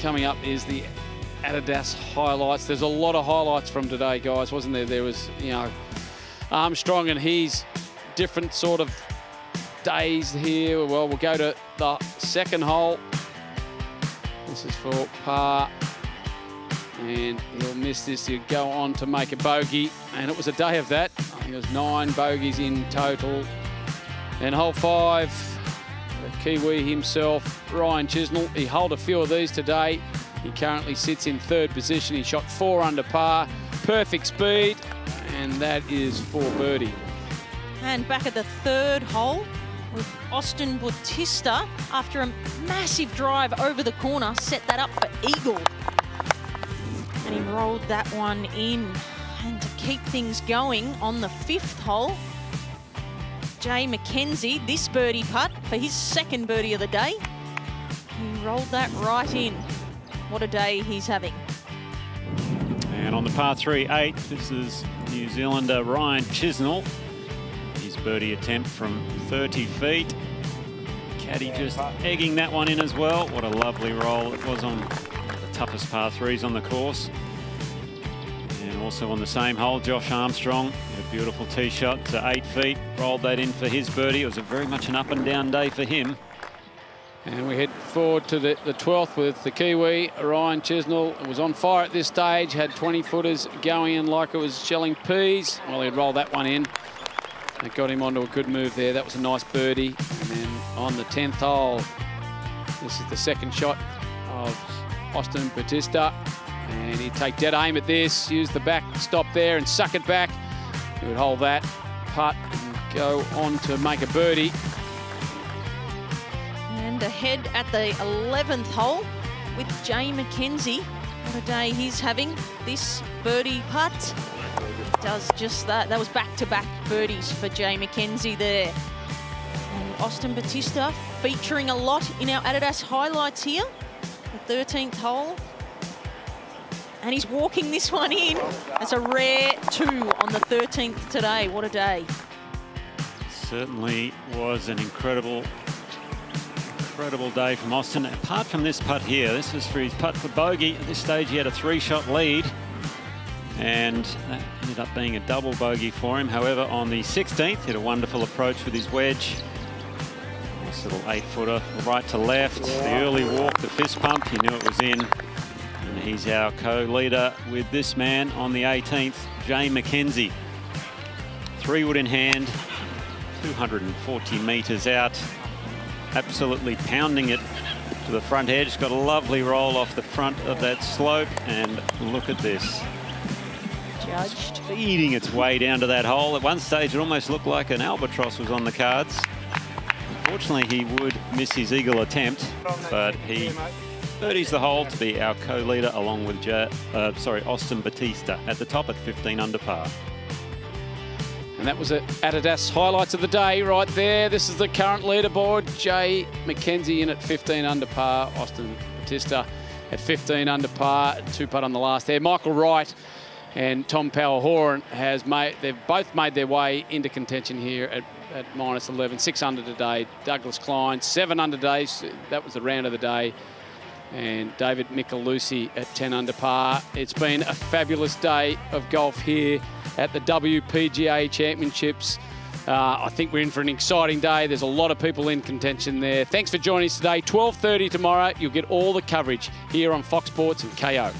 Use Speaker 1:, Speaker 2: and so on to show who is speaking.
Speaker 1: coming up is the Adidas highlights. There's a lot of highlights from today, guys, wasn't there? There was, you know, Armstrong and his different sort of days here. Well, we'll go to the second hole. This is for par. And he'll miss this. He'll go on to make a bogey. And it was a day of that. I think it was nine bogeys in total. And hole five, Kiwi himself, Ryan Chisnall. He held a few of these today. He currently sits in third position. He shot four under par, perfect speed, and that is for birdie.
Speaker 2: And back at the third hole with Austin Bautista after a massive drive over the corner, set that up for eagle. And he rolled that one in. And to keep things going on the fifth hole, Jay McKenzie, this birdie putt for his second birdie of the day. He rolled that right in. What a day he's having.
Speaker 3: And on the par 3 8, this is New Zealander Ryan Chisnall. His birdie attempt from 30 feet. Caddy just egging that one in as well. What a lovely roll it was on the toughest par 3s on the course. Also on the same hole, Josh Armstrong, a beautiful tee shot to eight feet, rolled that in for his birdie. It was a very much an up and down day for him.
Speaker 1: And we head forward to the, the 12th with the Kiwi, Ryan Chisnall. was on fire at this stage, had 20 footers going in like it was shelling peas. Well, he'd roll that one in. It got him onto a good move there. That was a nice birdie. And then on the 10th hole, this is the second shot of Austin Bautista. And he'd take dead aim at this, use the back stop there and suck it back. He would hold that putt and go on to make a birdie.
Speaker 2: And ahead at the 11th hole with Jay McKenzie. What a day he's having. This birdie putt does just that. That was back-to-back -back birdies for Jay McKenzie there. And Austin Batista featuring a lot in our Adidas highlights here. The 13th hole. And he's walking this one in. That's a rare two on the 13th today. What a day.
Speaker 3: Certainly was an incredible incredible day from Austin. Apart from this putt here, this was for his putt for bogey. At this stage, he had a three-shot lead, and that ended up being a double bogey for him. However, on the 16th, he had a wonderful approach with his wedge. Nice little eight-footer, right to left. The early walk, the fist pump, he knew it was in. And he's our co-leader with this man on the 18th, Jay McKenzie. Three wood in hand, 240 metres out absolutely pounding it to the front edge. Got a lovely roll off the front of that slope. And look at this.
Speaker 2: Judged.
Speaker 3: Eating its way down to that hole. At one stage, it almost looked like an albatross was on the cards. Unfortunately, he would miss his eagle attempt, but he birdies the hole to be our co-leader along with, uh, sorry, Austin Batista at the top at 15 under par.
Speaker 1: And that was it. Adidas highlights of the day right there. This is the current leaderboard. Jay McKenzie in at 15 under par. Austin Batista at 15 under par. Two putt on the last there. Michael Wright and Tom Power Horan has made, they've both made their way into contention here at, at minus 11. Six under today. Douglas Klein, seven under today. That was the round of the day and David Micheluzzi at 10 under par. It's been a fabulous day of golf here at the WPGA Championships. Uh, I think we're in for an exciting day. There's a lot of people in contention there. Thanks for joining us today. 12.30 tomorrow. You'll get all the coverage here on Fox Sports and Kayo.